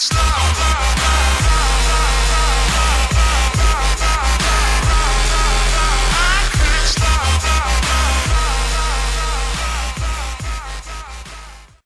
stop.